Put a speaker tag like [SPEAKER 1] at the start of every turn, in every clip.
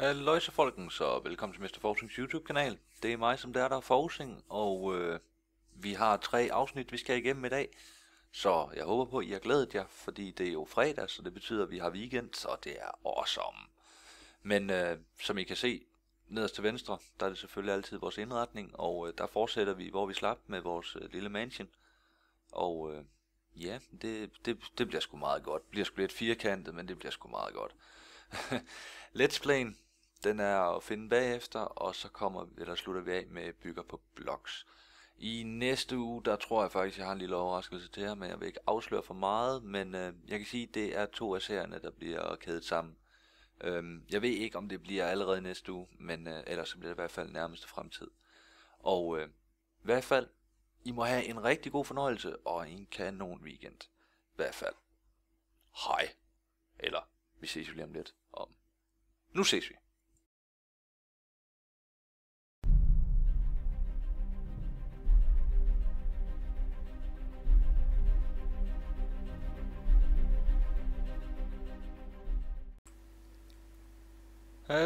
[SPEAKER 1] Halløjse folkens, så velkommen til Mr. Forsings YouTube-kanal. Det er mig, som der er der Forsing, og øh, vi har tre afsnit, vi skal igennem i dag. Så jeg håber på, at I har glædet jer, fordi det er jo fredag, så det betyder, at vi har weekend, og det er awesome. Men øh, som I kan se nederst til venstre, der er det selvfølgelig altid vores indretning, og øh, der fortsætter vi, hvor vi slap med vores øh, lille mansion. Og øh, ja, det, det, det bliver sgu meget godt. Det bliver sgu lidt firkantet, men det bliver sgu meget godt. Let's Playen, den er at finde bagefter, og så kommer eller slutter vi af med bygger på blocks. I næste uge, der tror jeg faktisk, jeg har en lille overraskelse til jer, men jeg vil ikke afsløre for meget, men øh, jeg kan sige, at det er to af serierne, der bliver kædet sammen. Øhm, jeg ved ikke, om det bliver allerede næste uge, men øh, ellers så bliver det i hvert fald nærmeste fremtid. Og øh, i hvert fald, I må have en rigtig god fornøjelse og en kanon weekend. I hvert fald. Hej. Eller, vi ses jo lige om lidt. Om. Nu ses vi.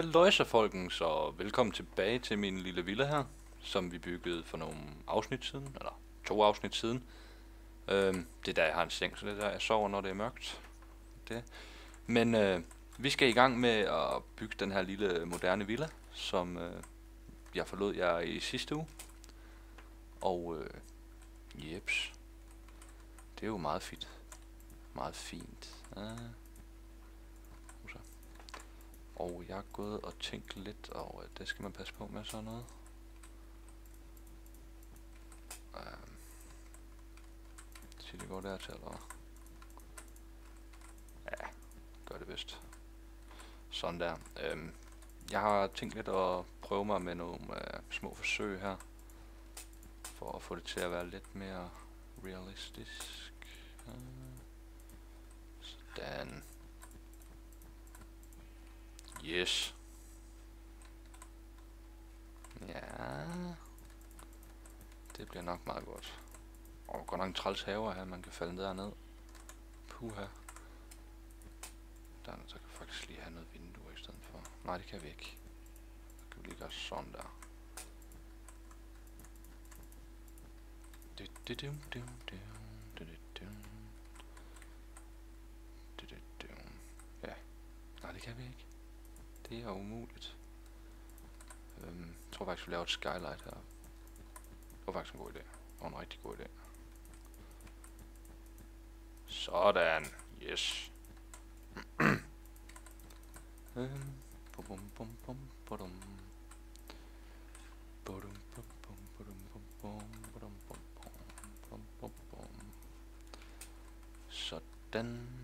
[SPEAKER 1] Halløjsa folken, så velkommen tilbage til min lille villa her, som vi byggede for nogle afsnit siden, eller to afsnit siden. Øhm, det er der, jeg har en seng, så det er der, jeg sover, når det er mørkt. Det. Men øh, vi skal i gang med at bygge den her lille moderne villa, som øh, jeg forlod jer i sidste uge. Og øh, jeps, det er jo meget fint. Meget fint. Ja. Og jeg er gået og tænkt lidt og øh, det skal man passe på med sådan noget. Øhm. Um, så det går der til, eller Ja, gør det vist. Sådan der. Um, jeg har tænkt lidt at prøve mig med nogle øh, små forsøg her. For at få det til at være lidt mere realistisk. Uh, sådan. Yes. Ja. Det bliver nok meget godt. Og godt nok en træls haver her, man kan falde derned. Puha. Der, så kan faktisk lige have noget vinduer i stedet for. Nej, det kan vi ikke. Så kan vi lige gøre sådan der. Ja. Nej, det kan vi ikke. Det er umuligt. Øhm, jeg tror faktisk, vi laver et skylight her. Det var faktisk en god idé. Det var en rigtig god idé. Sådan. Yes. øhm, bum bum bum bum bum bum bum bum bum bum bum bum bum bum bum bum Sådan.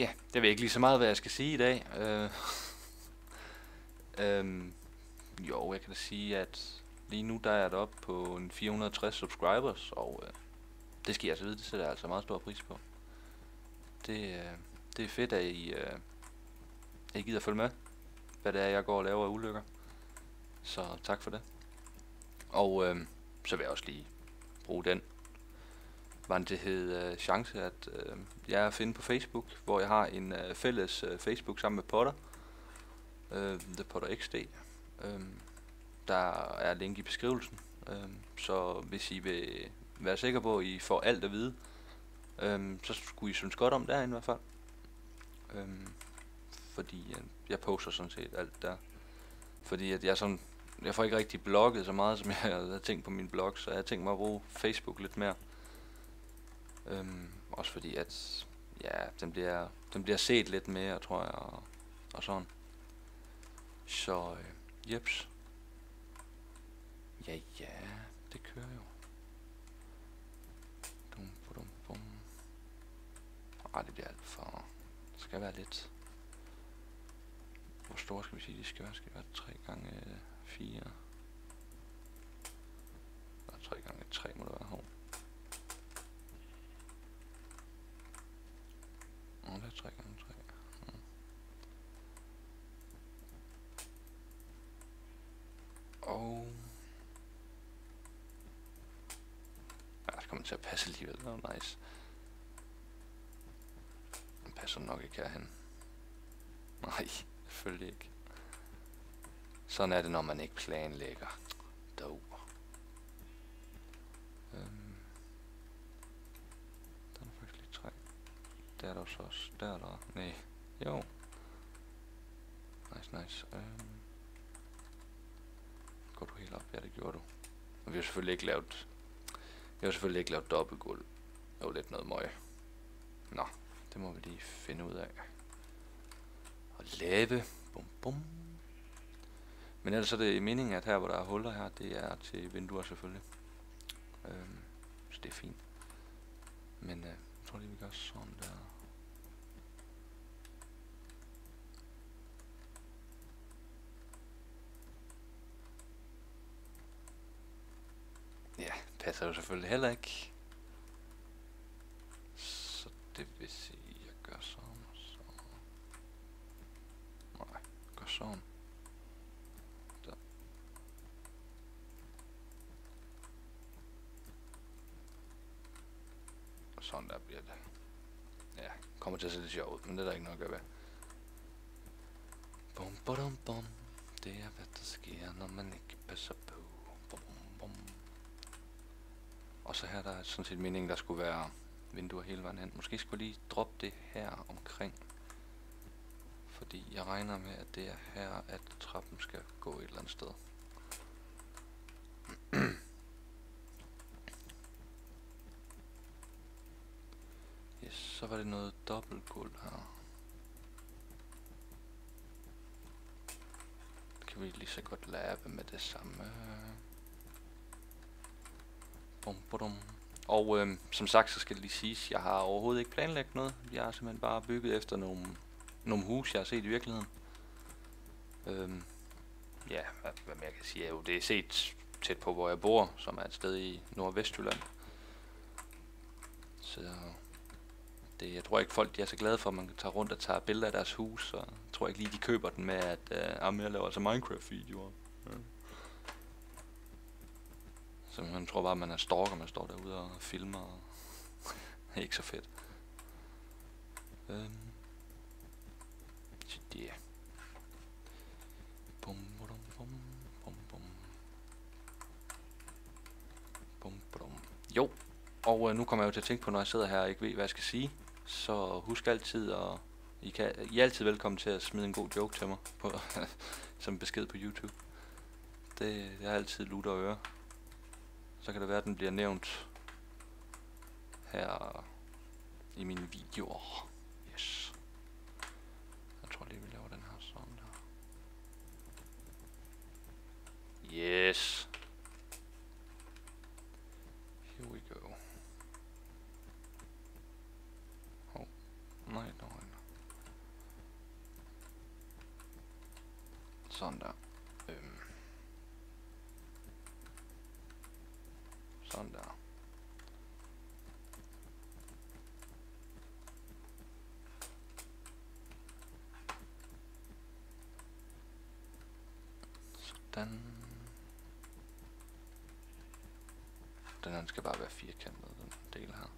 [SPEAKER 1] Ja, det ved ikke lige så meget, hvad jeg skal sige i dag. Øh, øhm, jo, jeg kan da sige, at lige nu der er jeg oppe på en 460 subscribers, og øh, det skal jeg altså vide, det sætter jeg altså meget stor pris på. Det, øh, det er fedt, at I, øh, at I gider følge med, hvad det er, jeg går og laver af ulykker. Så tak for det. Og øh, så vil jeg også lige bruge den hvad det hed, øh, chance, at øh, jeg er at finde på Facebook, hvor jeg har en øh, fælles øh, Facebook sammen med Potter, øh, The Potter XD. Øh, der er link i beskrivelsen, øh, så hvis I vil være sikre på, at I får alt at vide, øh, så skulle I synes godt om derinde i hvert fald. Øh, fordi øh, jeg poster sådan set alt der. Fordi at jeg sådan, jeg får ikke rigtig blogget så meget, som jeg havde tænkt på min blog, så jeg tænkte mig at bruge Facebook lidt mere. Øhm, også fordi at ja, den bliver, den bliver set lidt mere, tror jeg, og, og sådan. Så, øh, jeps. Ja, ja, det kører jo. Dum, dum, bum. Ej, det bliver alt for... Det skal være lidt... Hvor store skal vi sige, de skal være? Skal det være 3 gange 4? Eller 3 gange 3 må det være. hårdt. Nå, der er 3 gange 3. Mm. Og... Ja, det kommer til at passe alligevel. Det var nice. Den passer nok ikke herhen. Nej, selvfølgelig ikke. Sådan er det, når man ikke planlægger. Dope. Det er der så også. Der er der. Nej. Jo. Nice, nice. Øhm. Går du helt op? Ja, det gjorde du. Og vi har selvfølgelig ikke lavet... Vi har selvfølgelig ikke lavet dobbeltgulv. Det var lidt noget møg. Nå, det må vi lige finde ud af. Og lave. Bum, bum. Men ellers er det meningen, at her, hvor der er huller her, det er til vinduer selvfølgelig. Øhm, så det er fint. Men øh, jeg tror lige, vi gør sådan der. Ja, passer jo selvfølgelig heller ikke. Så det vil sige, at jeg gør sådan og sådan. Nej, gør sådan. Der. Og sådan der bliver det. Ja, kommer til at se lidt sjovt ud, men det er der ikke noget at gøre ved. Bum, bum, bum. Det er hvad der sker, når man ikke passer på. Og så her der er sådan set meningen, der skulle være vinduer hele vejen hen. Måske skulle jeg lige droppe det her omkring. Fordi jeg regner med, at det er her, at trappen skal gå et eller andet sted. yes, så var det noget dobbeltgulv her. Det kan vi lige så godt lave med det samme. Bum, bum. Og øh, som sagt, så skal det lige siges, jeg har overhovedet ikke planlagt noget. Jeg har simpelthen bare bygget efter nogle, nogle hus, jeg har set i virkeligheden. Øh, ja, hvad, hvad mere kan jeg sige, jo, det er set tæt på, hvor jeg bor, som er et sted i Nordvestjylland. Så det, jeg tror ikke folk de er så glade for, at man kan rundt og tager billeder af deres hus, så jeg tror ikke lige, de køber den med, at øh, jeg laver altså Minecraft-videoer. Ja. Så man tror bare, at man er stalker, man står derude og filmer. Og det er ikke så fedt. Øhm. Så det. Bum, bum, bum, bum, bum. Bum, bum. Jo, og øh, nu kommer jeg jo til at tænke på, når jeg sidder her og ikke ved, hvad jeg skal sige. Så husk altid at... I, kan, I er altid velkommen til at smide en god joke til mig på, som besked på YouTube. Det, det er altid lutter og øre. Så kan det være, at den bliver nævnt her i mine videoer. Yes. Jeg tror lige, vi laver den her sådan der. Yes. Here we go. Oh, nej, nej, nej. Sådan der. Øhm. Sådan der. Sådan. Den her skal bare være firkantet, den del her.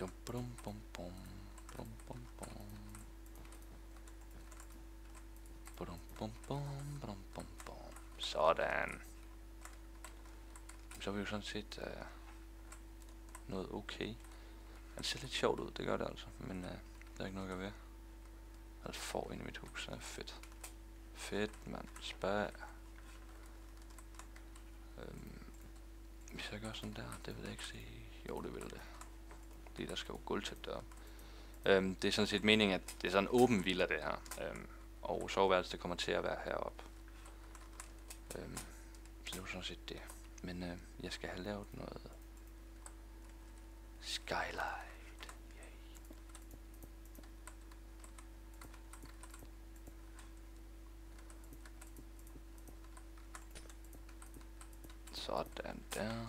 [SPEAKER 1] Dum bum bum bum bum bum bum. Bum bum bum bum bum bum. Sådan. Så er vi jo sådan set uh, noget okay. Det ser lidt sjovt ud, det gør det altså. Men øh, uh, der er ikke noget at gøre ved. Jeg får ind i mit hus, det er fedt. Fedt, mand. Spag. Øhm, hvis jeg gør sådan der, det vil jeg ikke se. Jo, det vil det. Det der skal jo gulvtæt deroppe. Øhm, det er sådan set meningen, at det er sådan en åben villa, det her. Øhm, og soveværelset det kommer til at være heroppe. Øhm, så det er jo sådan set det. Men øh, jeg skal have lavet noget skyline. Sådan der.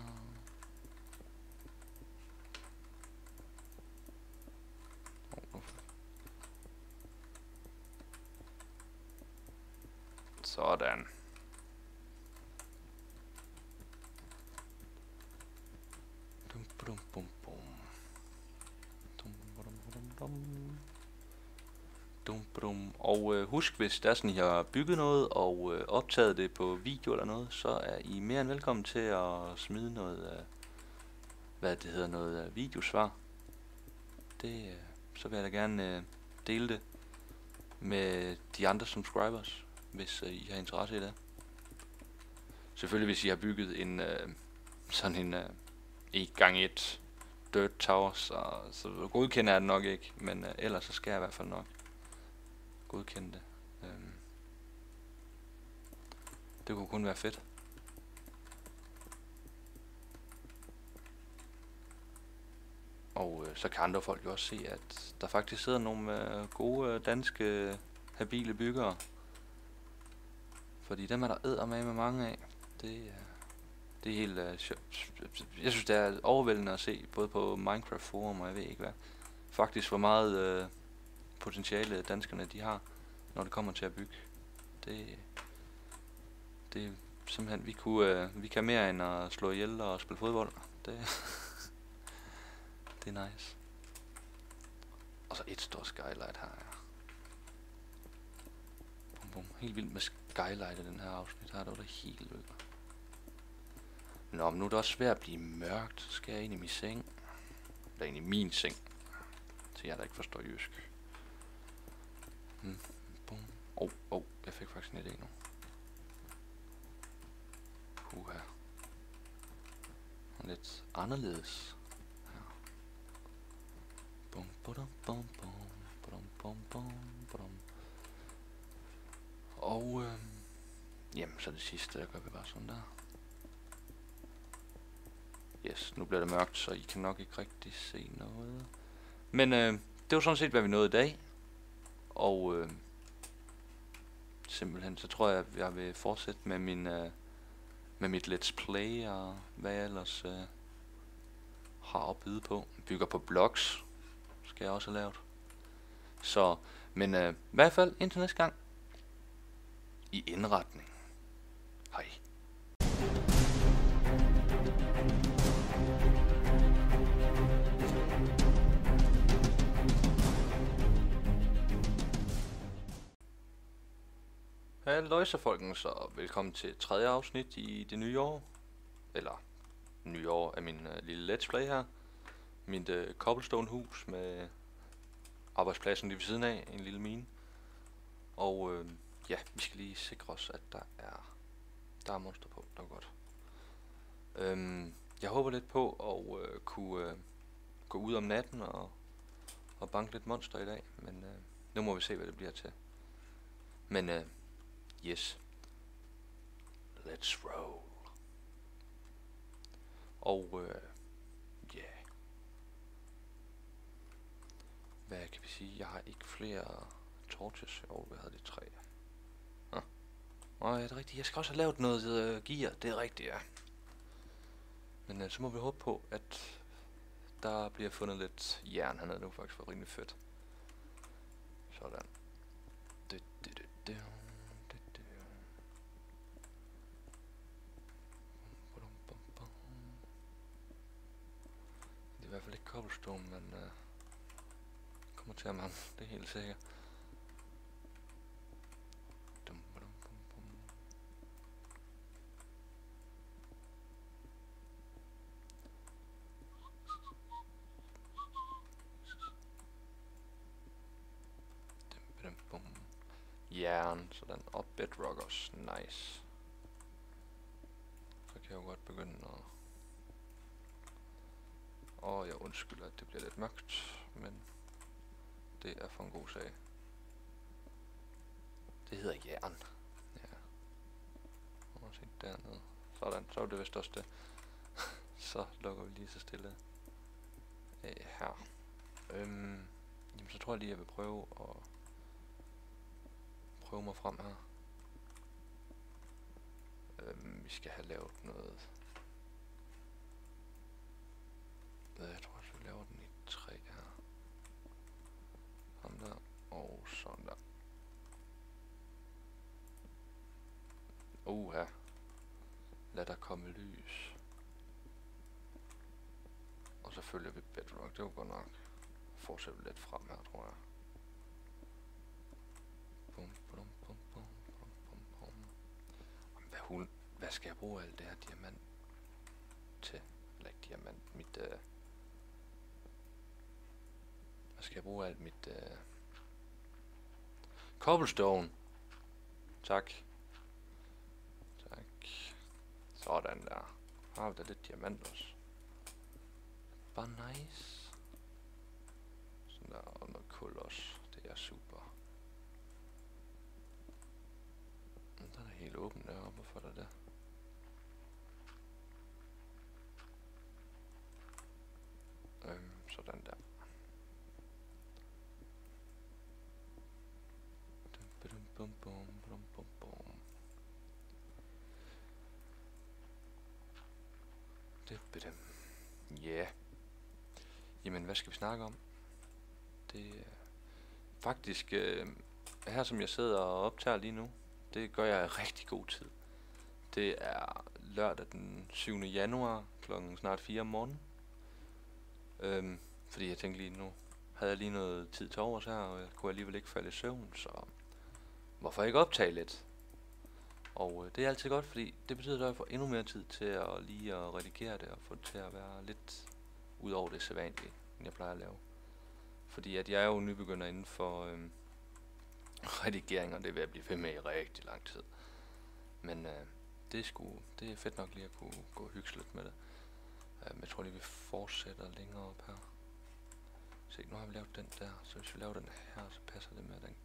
[SPEAKER 1] Oh, hvorfor? Sådan. Husk, hvis der er sådan, I har bygget noget og øh, optaget det på video eller noget, så er I mere end velkommen til at smide noget øh, hvad det hedder, noget øh, videosvar. Det, øh, så vil jeg da gerne øh, dele det med de andre subscribers, hvis øh, I har interesse i det. Selvfølgelig hvis I har bygget en øh, sådan en øh, 1 gange 1 Dirt Tower, så, så godkender jeg det nok ikke, men øh, ellers så skal jeg i hvert fald nok godkende det. Øhm, det kunne kun være fedt. Og øh, så kan andre folk jo også se, at der faktisk sidder nogle øh, gode øh, danske øh, habile byggere. Fordi dem er der æder med med mange af. Det er, det er helt øh. Jeg synes, det er overvældende at se, både på Minecraft Forum og jeg ved ikke hvad. Faktisk, hvor meget øh, potentiale danskerne de har, når det kommer til at bygge. Det, det er simpelthen, vi, kunne, øh, vi kan mere end at slå ihjel og spille fodbold. Det, det er nice. Og så et stort skylight her. Ja. Bum, bum. Helt vildt med skylight i den her afsnit. Her er det helt vildt. Nå, men nu er det også svært at blive mørkt. Så skal jeg ind i min seng. Eller ind i min seng. Til jeg der ikke forstår jysk. Hmm. Bum. Oh, oh, jeg fik faktisk en idé nu. Uha. Lidt anderledes. Ja. Bum, bum, bum, bum, bum, bum, bum, bum. Og øh, jamen, så det sidste, der gør vi bare sådan der. Yes, nu bliver det mørkt, så I kan nok ikke rigtig se noget. Men øh, det var sådan set, hvad vi nåede i dag. Og øh, simpelthen, så tror jeg, at jeg vil fortsætte med min øh, med mit let's play og hvad jeg ellers øh, har at byde på. Bygger på blogs, skal jeg også have lavet. Så, men øh, i hvert fald indtil næste gang. I indretning. Hej folkens, og velkommen til tredje afsnit i det nye år. Eller nye år af min uh, lille let's play her. Mit uh, cobblestone hus med arbejdspladsen lige ved siden af, en lille mine. Og uh, ja, vi skal lige sikre os, at der er, der er monster på, det er godt. Um, jeg håber lidt på at uh, kunne uh, gå ud om natten og, og banke lidt monster i dag, men uh, nu må vi se, hvad det bliver til. Men uh, Yes. Let's roll. Og øh, ja. Yeah. Hvad kan vi sige? Jeg har ikke flere torches. Jo, oh, hvad havde det? Tre. Ah. Åh, ja, det er rigtigt. Jeg skal også have lavet noget uh, gear. Det er rigtigt, ja. Men uh, så må vi håbe på, at der bliver fundet lidt jern hernede nu. Faktisk være rimelig fedt. Sådan. Det, det, det, det. hvert fald ikke cobblestone, men øh, kommer til at mangle, det er helt sikkert. Dum, dum, bum, bum. Dum, dum, bum. Jern, sådan, og bedrock også, nice. Så kan jeg jo godt begynde at og jeg undskylder, at det bliver lidt mørkt, men det er for en god sag. Det hedder jern. Ja. Og se dernede. Sådan, så er det vist også det. så lukker vi lige så stille af her. Øhm, jamen, så tror jeg lige, at jeg vil prøve at prøve mig frem her. Øhm, vi skal have lavet noget Jeg tror også, vi laver den i tre her. Sådan der. Og sådan der. Uha. Lad der komme lys. Og så følger vi bedrock. Det var godt nok fortsætter lidt frem her, tror jeg. Bum, bum, bum, bum, bum, bum, bum. Jamen, Hvad, hul, hvad skal jeg bruge alt det her diamant til? Eller ikke diamant, mit... Øh, skal jeg bruge alt mit... Øh, cobblestone. Tak. Tak. Sådan der. Har vi da lidt diamant også. Bare nice. Sådan der, og noget kul også. Det er super. Der er da helt åbent deroppe. Hvorfor er der det? Øhm, sådan der. Dum, badum, bum, bum, bum, bum, bum. Det bedem. Ja. Yeah. Jamen, hvad skal vi snakke om? Det er faktisk øh, her, som jeg sidder og optager lige nu, det gør jeg i rigtig god tid. Det er lørdag den 7. januar klokken snart 4 om morgenen. Øhm, fordi jeg tænkte lige nu, havde jeg lige noget tid til overs her, og jeg kunne alligevel ikke falde i søvn, så hvorfor ikke optage lidt? Og øh, det er altid godt, fordi det betyder, at jeg får endnu mere tid til at lige at redigere det og få det til at være lidt ud over det sædvanlige, end jeg plejer at lave. Fordi at jeg er jo nybegynder inden for øh, redigering, og det vil jeg blive ved med i rigtig lang tid. Men øh, det, er sgu, det er fedt nok lige at kunne gå hyggeligt med det. Øh, men jeg tror lige, vi fortsætter længere op her. Se, nu har vi lavet den der, så hvis vi laver den her, så passer det med, at den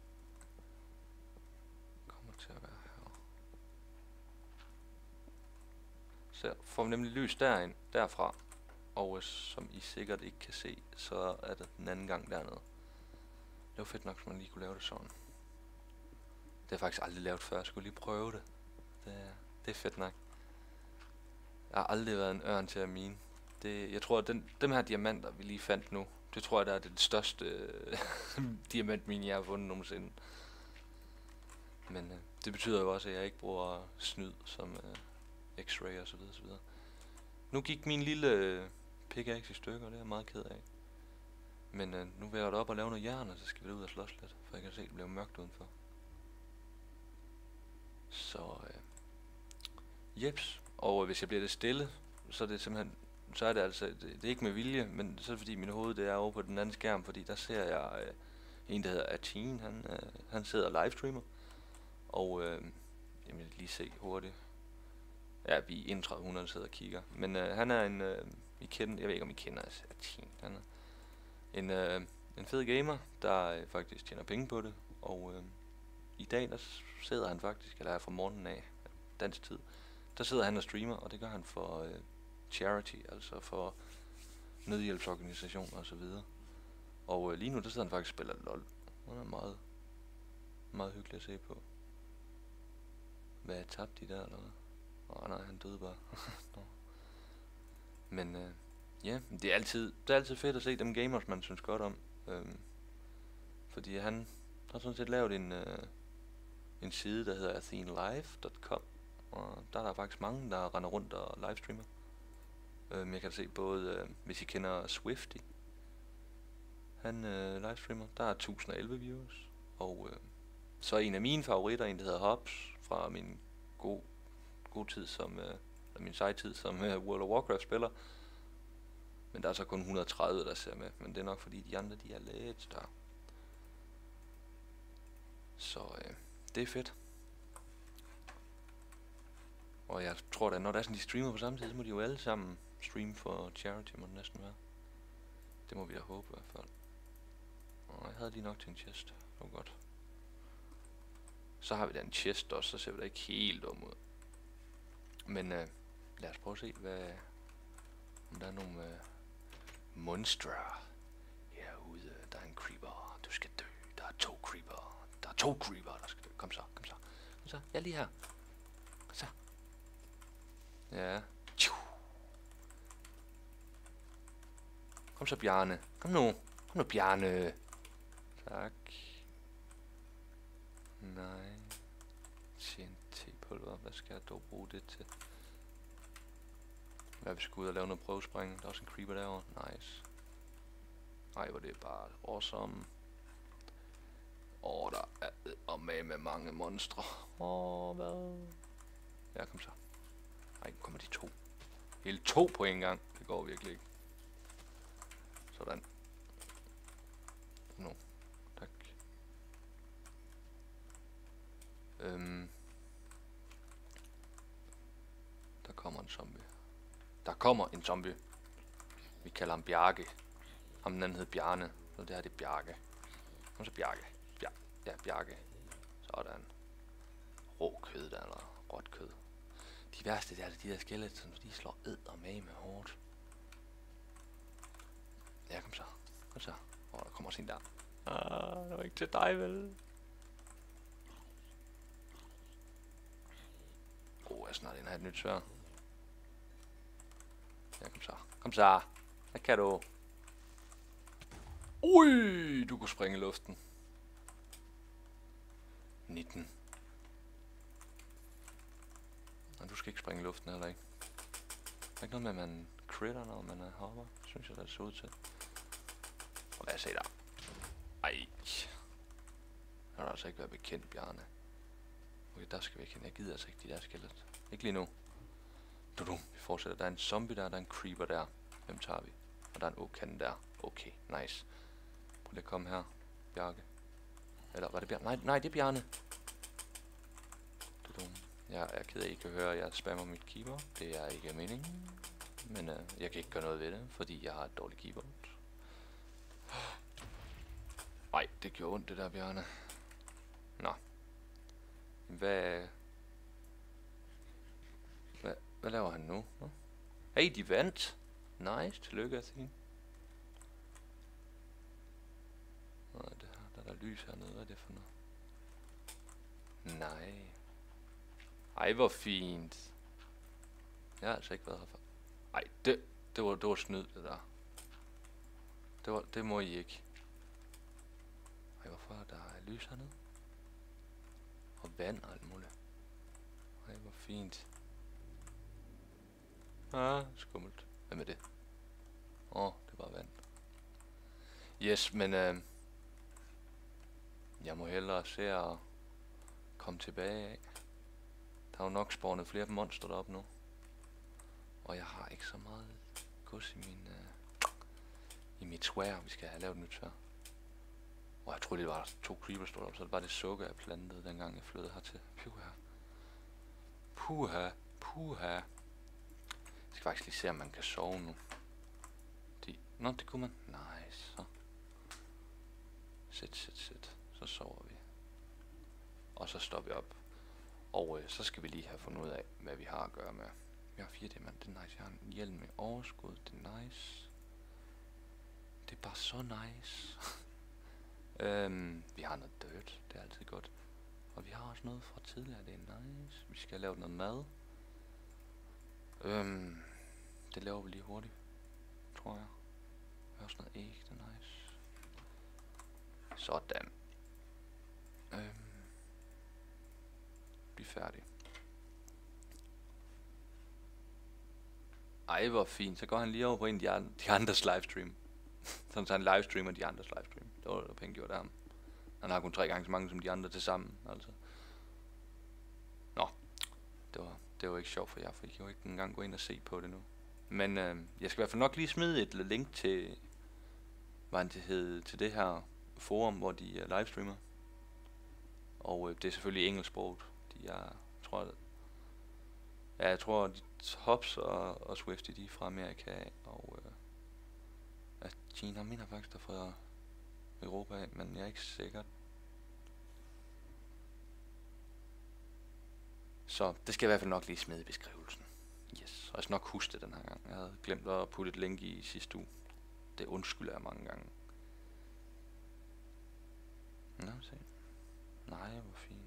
[SPEAKER 1] kommer til at være her. Så får vi nemlig lys derind, derfra. Og øh, som I sikkert ikke kan se, så er det den anden gang dernede. Det var fedt nok, at man lige kunne lave det sådan. Det har jeg faktisk aldrig lavet før. Jeg skulle lige prøve det. Det, er- det er fedt nok. Jeg har aldrig været en ørn til at mine. Det, jeg tror, at den, dem her diamanter, vi lige fandt nu, det tror jeg, der er det største øh, diamantmine, jeg har fundet nogensinde. Men øh, det betyder jo også, at jeg ikke bruger snyd som øh, x-ray og så videre, så videre. Nu gik min lille øh, pickaxe i stykker, og det er jeg meget ked af. Men øh, nu vil jeg op og lave noget jern, og så skal vi ud og slås lidt, for jeg kan se, at det bliver mørkt udenfor. Så, øh, jeps. Og øh, hvis jeg bliver lidt stille, så er det simpelthen, så er det altså, det, det er ikke med vilje, men så er det fordi min hoved det er over på den anden skærm, fordi der ser jeg øh, en, der hedder Atin, han, øh, han sidder og livestreamer. Og øh, jeg vil lige se hurtigt. Ja, vi er 100 sidder og kigger. Men øh, han er en, øh, i kender, jeg ved ikke om I kender Atin, han er en, øh, en fed gamer, der øh, faktisk tjener penge på det. Og øh, i dag, der sidder han faktisk, eller er fra morgenen af, dansk tid, der sidder han og streamer, og det gør han for øh, charity, altså for nødhjælpsorganisationer og så videre. Og øh, lige nu, der sidder han faktisk og spiller LOL. Hun er meget, meget hyggelig at se på. Hvad tabte de der, eller hvad? Åh oh, nej, han døde bare. Men øh, ja, det er, altid, det er altid fedt at se dem gamers, man synes godt om. Øh, fordi han har sådan set lavet en, øh, en side, der hedder athenelive.com. Og der er der faktisk mange, der render rundt og livestreamer. Øh, jeg kan se både, øh, hvis I kender Swifty. Han øh, livestreamer. Der er 1011 viewers, Og øh, så er en af mine favoritter, en der hedder Hobbs, fra min god, god tid som, øh, min sejtid som øh, World of Warcraft spiller. Men der er så kun 130, der ser med. Men det er nok fordi de andre, de er lidt større. Så øh, det er fedt. Og jeg tror da, når der er sådan, de streamer på samme tid, så må de jo alle sammen streame for charity, må det næsten være. Det må vi da håbe i hvert fald. Og jeg havde lige nok til en chest. Det var godt. Så har vi da en chest også, så ser vi da ikke helt dum ud. Men øh, lad os prøve at se, hvad, om der er nogle øh, monstre herude. Der er en creeper, du skal dø. Der er to creeper. Der er to creeper, der skal dø. Kom så, kom så. Kom så, jeg er lige her. Kom så. Ja. Tju. Kom så, Bjarne. Kom nu. Kom nu, Bjarne. Tak. Nej. TNT-pulver. Hvad skal jeg dog bruge det til? Hvad vi skal ud og lave noget prøvespring? Der er også en creeper derovre. Nice. Ej, hvor det er bare awesome. Åh, oh, der er og med med mange monstre. Åh, oh, hvad? Ja, kom så. Ej, kommer de to. Hele to på en gang. Det går virkelig ikke. Sådan. Nu. Tak. Øhm. Der kommer en zombie. Der kommer en zombie. Vi kalder ham Bjarke. Ham den anden hed Bjarne. Så det her det er Bjarke. Kom så Bjarke. Bjar ja, Bjarke. Sådan. Rå kød der, eller råt kød. De værste, det er de der skeletons, de slår ed og med med hårdt. Ja, kom så. Kom så. Åh, oh, der kommer også en der. Ah, det var ikke til dig, vel? Åh, oh, jeg snart ind have et nyt svær. Kom så. Hvad kan du? Ui, du kunne springe i luften. 19. Nej, du skal ikke springe i luften heller ikke. Der er ikke noget med, at man critter, når man er hopper. Synes jeg, det ser så ud til. Og lad os se der. Ej. Der har altså ikke været bekendt, Bjarne. Okay, der skal vi ikke hen. Jeg gider altså ikke de der skelet. Ikke lige nu. Du, du. Vi fortsætter. Der er en zombie der, der er en creeper der. Hvem tager vi? Og der er en okan der. Okay, nice. Prøv lige at komme her, Bjarke. Eller var det Bjarne? Nej, nej, det er Bjarne. Du, du. Jeg er ked af, at I kan høre, at jeg spammer mit keyboard. Det er ikke meningen. Men øh, jeg kan ikke gøre noget ved det, fordi jeg har et dårligt keyboard. Nej, det gjorde ondt det der, Bjarne. Nå. Hvad... Hvad, laver han nu? Hey, de vandt! Nice, tillykke, Athene. Nå, det her, der er der lys hernede. Hvad er det for noget? Nej. Ej, hvor fint. Jeg har altså ikke været her før. Ej, det, det, var, det var snyd, det der. Det, var, det må I ikke. Ej, hvorfor er der lys hernede? Og vand og alt muligt. Ej, hvor fint. Ah, skummelt. Hvad med det? Åh, oh, det var vand. Yes, men øh, jeg må hellere se at komme tilbage af. Der er jo nok spawnet flere monster deroppe nu. Og jeg har ikke så meget gods i min... Øh, i mit svær. Vi skal have lavet et nyt svær. Og jeg troede, det var to creepers op, så det var det sukker, jeg plantede, dengang jeg flyttede hertil. Puha. Puha. Puha. Jeg skal faktisk lige se, om man kan sove nu. De... Nå, det kunne man. Nice. Så. Sæt, sæt, sæt. Så sover vi. Og så står vi op. Og øh, så skal vi lige have fundet ud af, hvad vi har at gøre med. Vi har fire diamanter, det er nice. Jeg har en hjelm med overskud, det er nice. Det er bare så nice. øhm, vi har noget dirt, det er altid godt. Og vi har også noget fra tidligere, det er nice. Vi skal lave noget mad. Øhm, det laver vi lige hurtigt, tror jeg. Vi har også noget æg, det er nice. Sådan. Øhm, bliv færdig. Ej, hvor fint. Så går han lige over på en af de, andre, de andres livestream. Sådan så han livestreamer de andres livestream. Det var det penge gjort af ham. Han har kun tre gange så mange som de andre til sammen, altså. Nå, det var, det var ikke sjovt for jer, for I kan jo ikke engang gå ind og se på det nu. Men øh, jeg skal i hvert fald nok lige smide et link til, hvad det hed, til det her forum, hvor de uh, livestreamer. Og øh, det er selvfølgelig engelsksproget. De er, tror jeg, ja, jeg tror, de Hobbs og, og Swifty, de er fra Amerika og øh, at Gina mener faktisk, der er fra Europa men jeg er ikke sikker. Så det skal jeg i hvert fald nok lige smide i beskrivelsen. Yes, og jeg skal nok huske det den her gang. Jeg havde glemt at putte et link i sidste uge. Det undskylder jeg mange gange. Nå, se. Nej, hvor fint.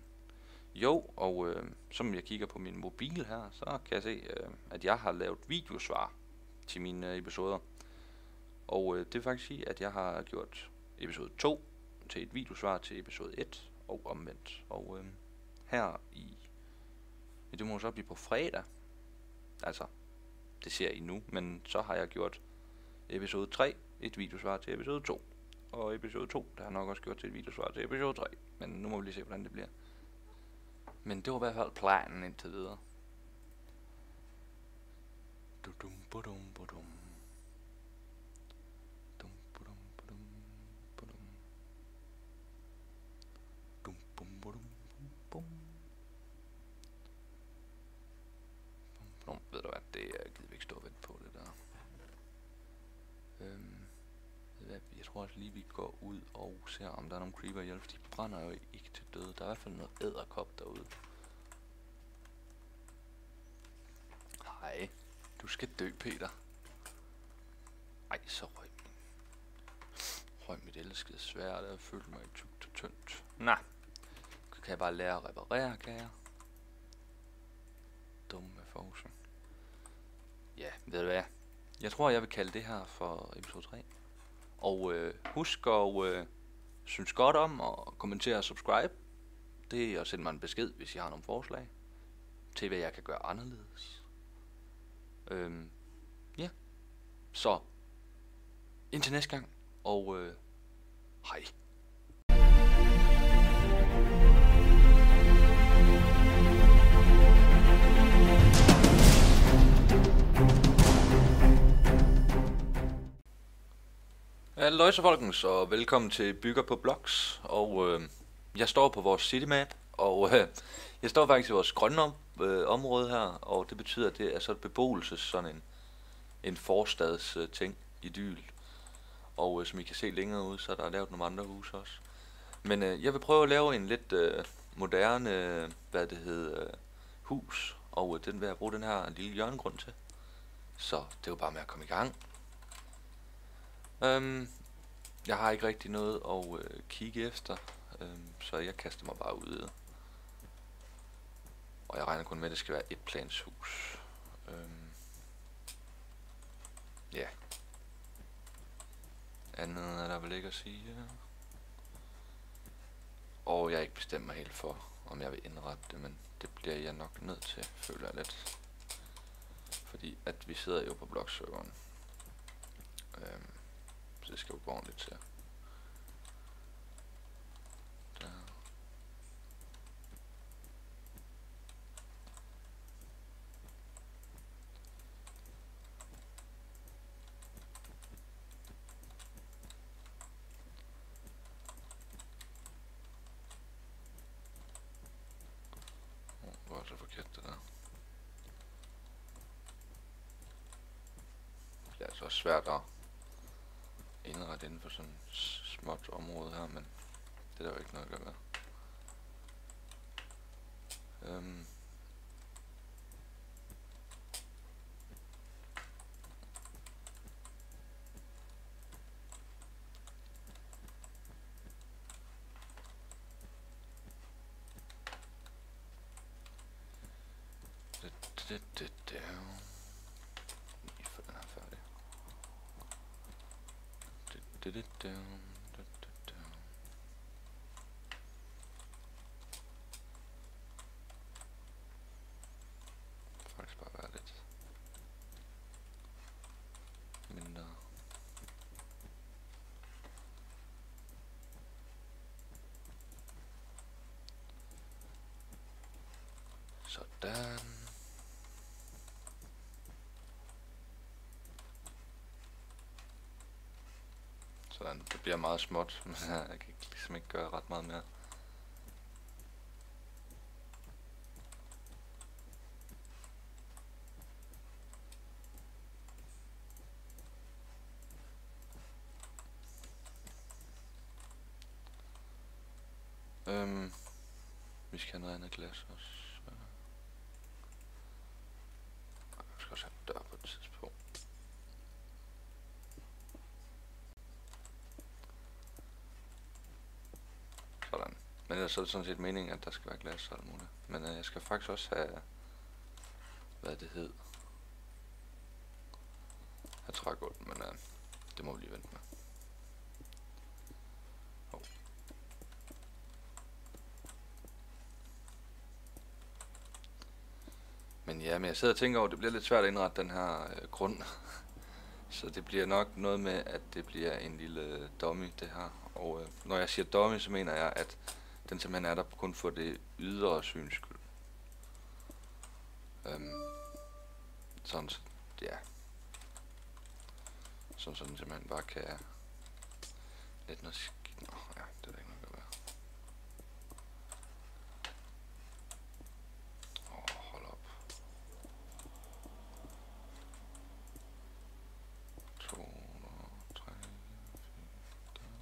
[SPEAKER 1] Jo, og øh, som jeg kigger på min mobil her, så kan jeg se, øh, at jeg har lavet videosvar til mine øh, episoder. Og øh, det vil faktisk sige, at jeg har gjort episode 2 til et videosvar til episode 1 og omvendt. Og øh, her i, det må så blive på fredag, altså det ser I nu, men så har jeg gjort episode 3, et videosvar til episode 2. Og episode 2, der har nok også gjort til et videosvar til episode 3. Men nu må vi lige se, hvordan det bliver. Men det var i hvert fald planen indtil videre. Du dum, dum, Dum, ikke stå og vente på det der. Øhm, jeg tror også lige, vi går ud og ser, om der er nogle creeper ihjel, for de brænder jo ikke til døde. Der er i hvert fald noget æderkop derude. Hej. Du skal dø, Peter. Ej, så røg min. Røg mit elskede svær, der følte mig tykt og tyndt. Nå. Kan jeg bare lære at reparere, kan jeg? Dumme forsen. Ja, ved du hvad? Jeg tror, jeg vil kalde det her for episode 3. Og øh, husk at øh, synes godt om og kommentere og subscribe. Det er at sende mig en besked, hvis I har nogle forslag til, hvad jeg kan gøre anderledes. Øhm, ja. Så, indtil næste gang, og øh, hej. Halløjsa folkens, og velkommen til Bygger på Blocks. Og øh, jeg står på vores citymap, og øh, jeg står faktisk i vores grønne om, øh, område her, og det betyder, at det er så et beboelses, sådan en, en forstads øh, ting, idyl. Og øh, som I kan se længere ud, så er der lavet nogle andre huse også. Men øh, jeg vil prøve at lave en lidt øh, moderne, øh, hvad det hedder, øh, hus, og øh, den vil jeg bruge den her lille hjørnegrund til. Så det er jo bare med at komme i gang. Øhm, jeg har ikke rigtig noget at øh, kigge efter, øhm, så jeg kaster mig bare ud. Og jeg regner kun med, at det skal være et plans hus. Øhm, ja. Andet er der vel ikke at sige. Og jeg ikke bestemt mig helt for, om jeg vil indrette det, men det bliver jeg nok nødt til, føler jeg lidt. Fordi at vi sidder jo på blogserveren. Øhm, så det skal jo gå ordentligt til. Der. Oh, hvor er så forkert det der. Det er altså også svært at indrette inden for sådan et småt område her, men det er der jo ikke noget at gøre med. Øhm. Det, det, det, det. Lige få den her færdig. Du-du-dum, du-du-dum. Faktisk bare være lidt mindre. Sådan. Sådan, det bliver meget småt, men jeg kan ikke, ligesom ikke gøre ret meget mere. Øhm, vi skal have noget andet glas også. Jeg skal også have en dør på et tidspunkt. Sådan. Men ellers så er det sådan set meningen, at der skal være glas og alt muligt. Men øh, jeg skal faktisk også have, hvad det hed. Jeg trægulv, men øh, det må vi lige vente med. Hov. Men ja, men jeg sidder og tænker over, at det bliver lidt svært at indrette den her øh, grund. Så det bliver nok noget med, at det bliver en lille øh, dummy, det her. Og øh, når jeg siger dummy, så mener jeg, at den simpelthen er der kun for det ydre syns skyld. Øhm, sådan, ja. Sådan, så den simpelthen bare kan lidt noget skidt. Nå, ja, det er der ikke noget at gøre. Åh, hold op. To, tre, fire,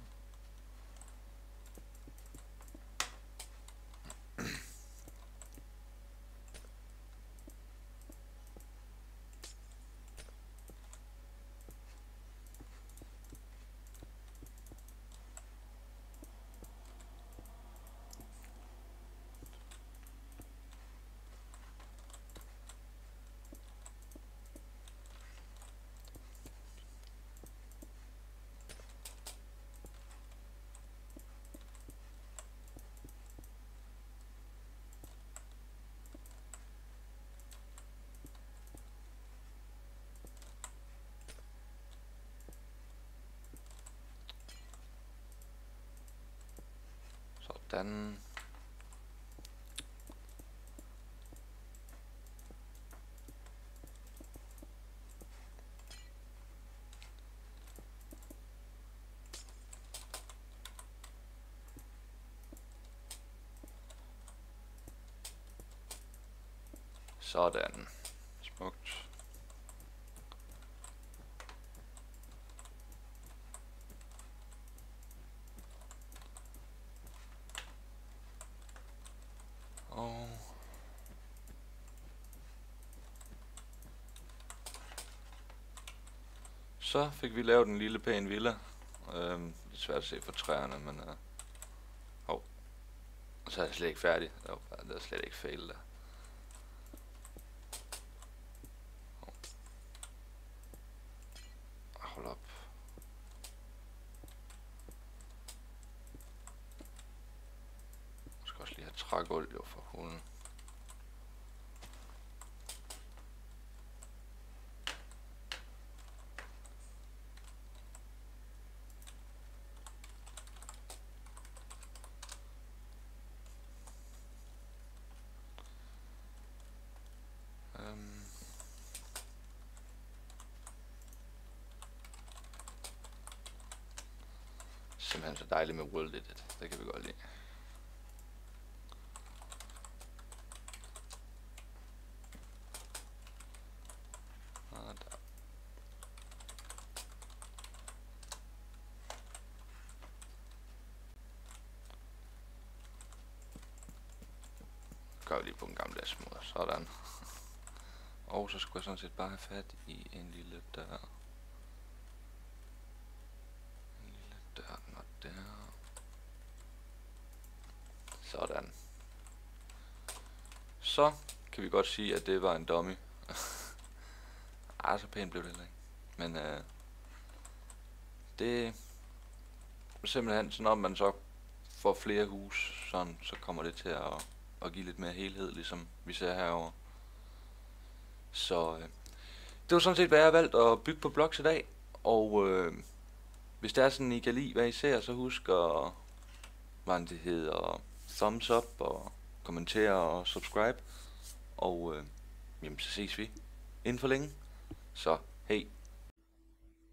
[SPEAKER 1] dann Sådan. Smukt. Så fik vi lavet en lille pæn villa. Øhm, det er svært at se for træerne, men... Øh, hov. Så er jeg slet ikke færdig. Det det er slet ikke fail der. Hov. Hold op. Jeg skal også lige have trægulv jo for hunden. Øhm det med World Edit. Det kan vi godt lide. Gør vi lige på en gammeldags måde. Sådan. Og så skulle jeg sådan set bare have fat i en lille dør. En lille dør, den var der. Sådan. Så kan vi godt sige, at det var en dummy. Ej, så pænt blev det heller ikke. Men øh, det er simpelthen sådan, når man så får flere hus, sådan, så kommer det til at, at give lidt mere helhed, ligesom vi ser herover. Så øh, det var sådan set, hvad jeg har valgt at bygge på blogs i dag. Og øh, hvis det er sådan, I kan lide, hvad I ser, så husk at, hvad det hedder, thumbs up og kommentere og subscribe. Og øh, jamen, så ses vi inden for længe. Så hej.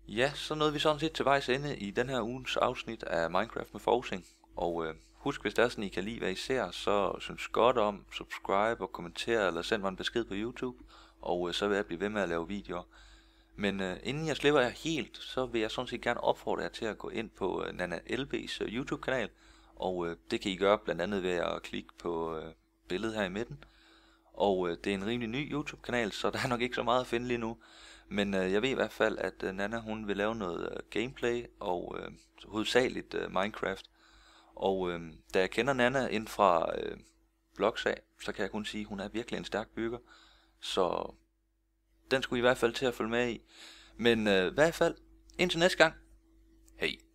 [SPEAKER 1] Ja, så nåede vi sådan set til vejs ende i den her ugens afsnit af Minecraft med Forcing. Og øh, husk, hvis det er sådan, I kan lide, hvad I ser, så synes godt om, subscribe og kommentere, eller send mig en besked på YouTube. Og øh, så vil jeg blive ved med at lave videoer. Men øh, inden jeg slipper jer helt, så vil jeg sådan set gerne opfordre jer til at gå ind på øh, Nana LB's øh, YouTube-kanal. Og øh, det kan I gøre blandt andet ved at klikke på øh, billedet her i midten. Og øh, det er en rimelig ny YouTube-kanal, så der er nok ikke så meget at finde lige nu. Men øh, jeg ved i hvert fald, at øh, Nana hun vil lave noget øh, gameplay og øh, hovedsageligt øh, Minecraft. Og øh, da jeg kender Nana ind fra øh, Blogsag, så kan jeg kun sige, at hun er virkelig en stærk bygger. Så den skulle I i hvert fald til at følge med i. Men øh, i hvert fald, indtil næste gang. Hej.